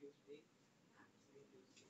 Hi guys.